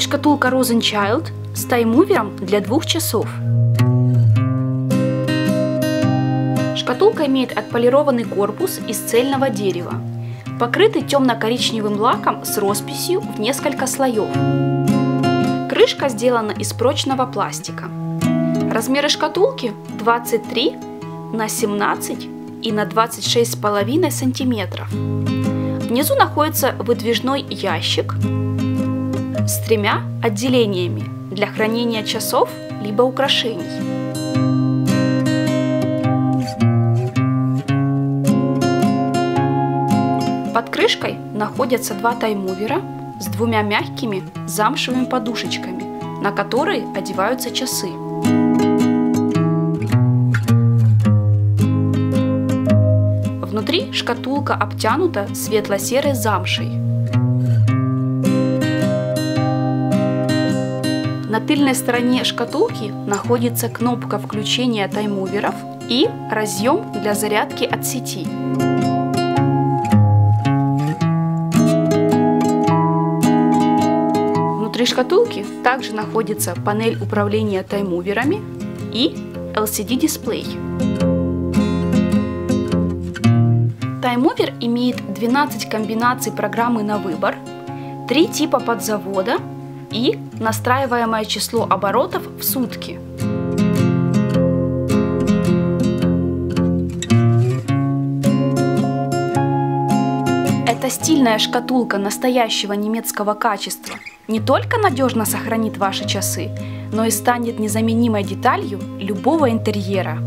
шкатулка Rosenchild с тайммувером для двух часов. Шкатулка имеет отполированный корпус из цельного дерева, покрытый темно-коричневым лаком с росписью в несколько слоев. Крышка сделана из прочного пластика. Размеры шкатулки 23 на 17 и на 26,5 сантиметров. Внизу находится выдвижной ящик с тремя отделениями для хранения часов либо украшений. Под крышкой находятся два таймувера с двумя мягкими замшевыми подушечками, на которые одеваются часы. Внутри шкатулка обтянута светло-серой замшей. На тыльной стороне шкатулки находится кнопка включения таймоверов и разъем для зарядки от сети. Внутри шкатулки также находится панель управления таймоверами и LCD-дисплей. Таймовер имеет 12 комбинаций программы на выбор, 3 типа подзавода и настраиваемое число оборотов в сутки. Эта стильная шкатулка настоящего немецкого качества не только надежно сохранит ваши часы, но и станет незаменимой деталью любого интерьера.